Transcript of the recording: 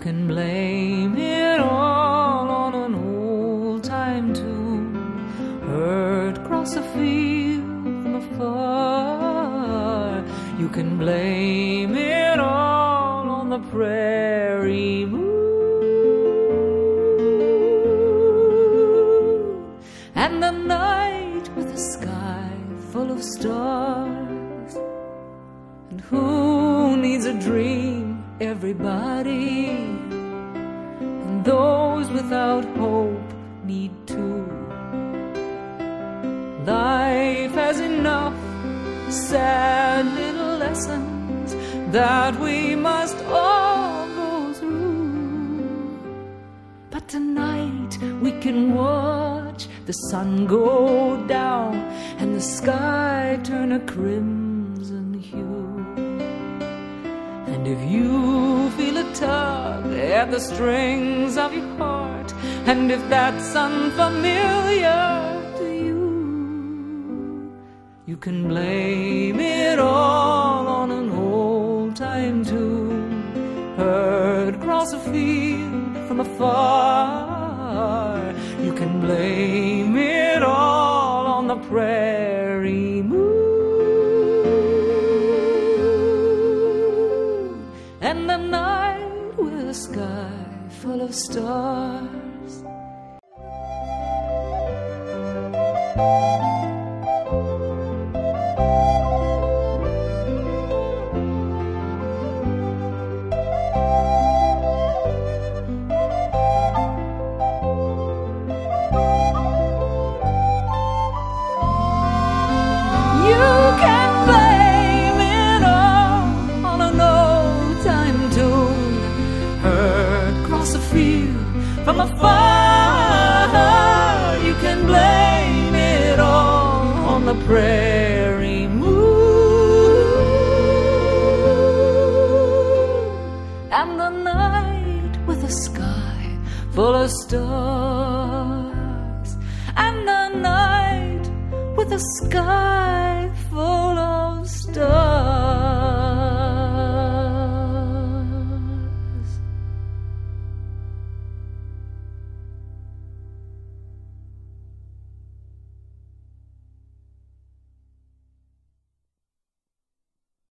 can blame it all on an old time tune heard across a field from afar. You can blame it all on the prairie moon and the night with a sky full of stars. And who needs a dream? Everybody. And those without hope need too. Life has enough sad little lessons that we must all go through. But tonight we can watch the sun go down and the sky turn a crimson hue. And if you feel a tug at the strings of your heart, and if that's unfamiliar to you, you can blame it all on an old time tune heard across a field from afar. You can blame it all on the prairie moon full of stars. From afar. You can blame it all on the prairie moon and the night with a sky full of stars and the night with a sky full of stars.